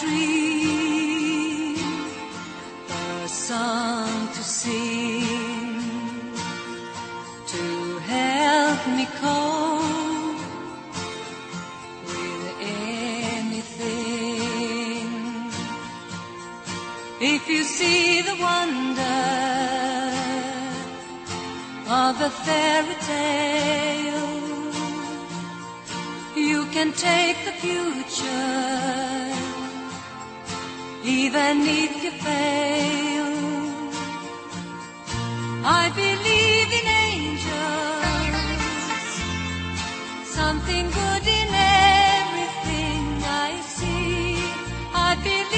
dream, a song to sing, to help me cope with anything. If you see the wonder of a fairy tale, you can take the future, even if you fail. I believe in angels, something good in everything I see. I believe.